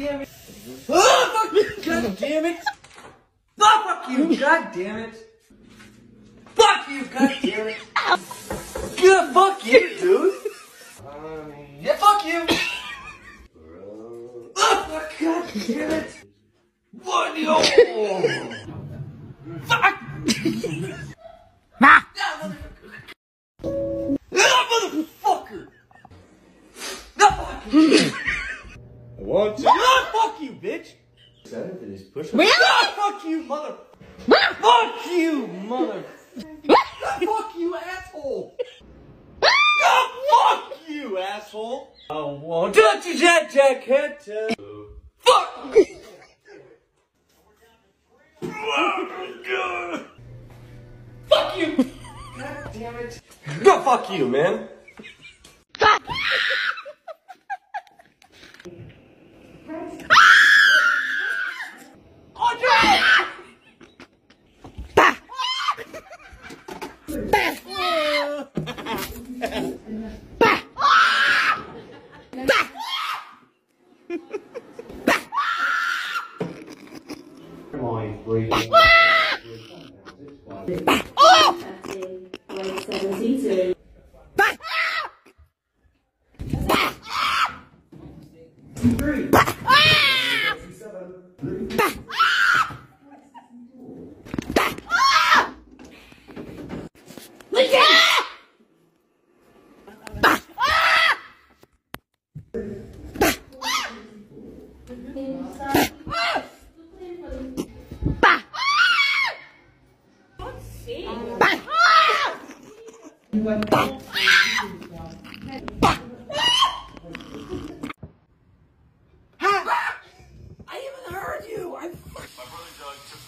damn it. Oh, fuck you, god damn it. Oh, fuck you, god damn it. Fuck you, god damn it. God, fuck you, dude. Um, yeah, fuck you. Oh, fuck, god damn it. What the oh. Fuck. Ah, motherfucker. Ah! motherfucker you. One, two. Ah, fuck you, bitch. Excited for this push Ah, fuck you, mother. Fuck you, mother. Fuck you, asshole. Ah, fuck you, asshole. I want to touch your jacket. Fuck. Fuck you. God damn it. Go fuck you, man. Ah! I I'm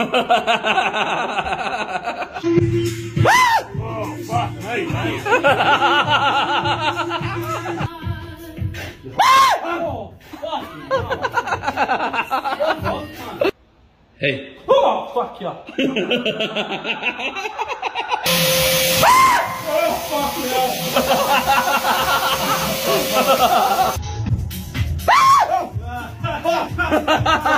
oh, fuck me, oh, fucking hell. Hey. Oh, fuck you. oh, fuck you.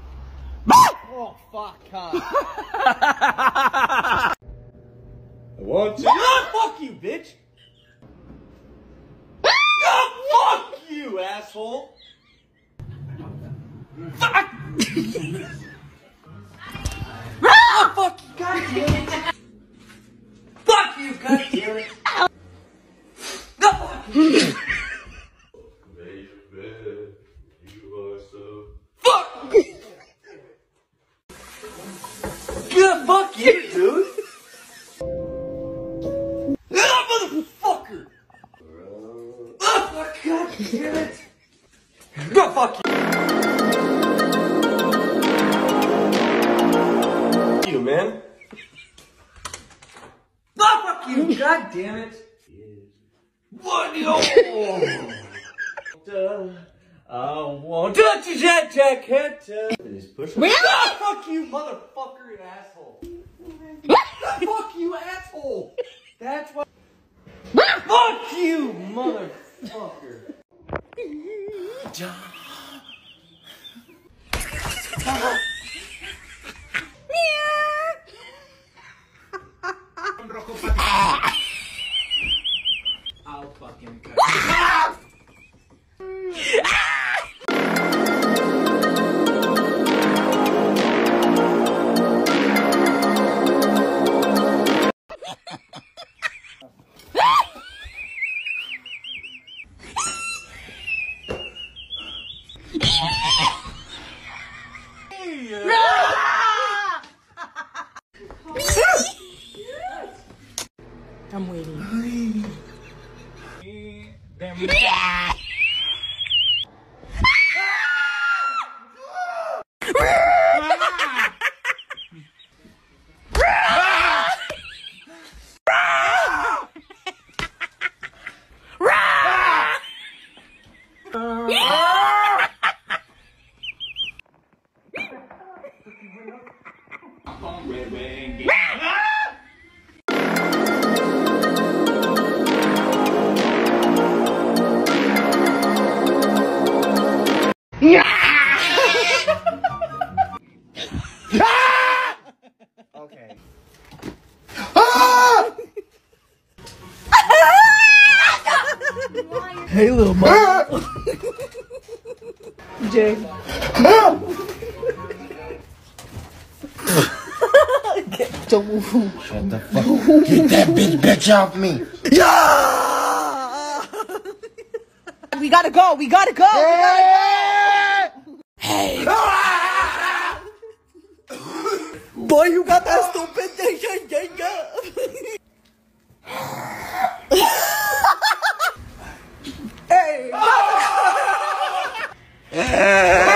fuck, cunt. One, two. Ah, fuck you, bitch. Ah, fuck you, asshole. Fuck. ah, fuck you, god damn it. Fuck you, god Fuck you, god damn it. What yo? I want to jack jack head to push. Ah, fuck you, motherfucker and asshole. fuck you, asshole. That's why. fuck you, motherfucker. John. Yeah! Red, red, Hey, little mom. Jay. Don't move. Shut the fuck. Get that bitch bitch off me. Yeah! We gotta go. We gotta go. We gotta go. Boy, you got that stupid thing. Yeah.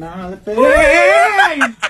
Smile at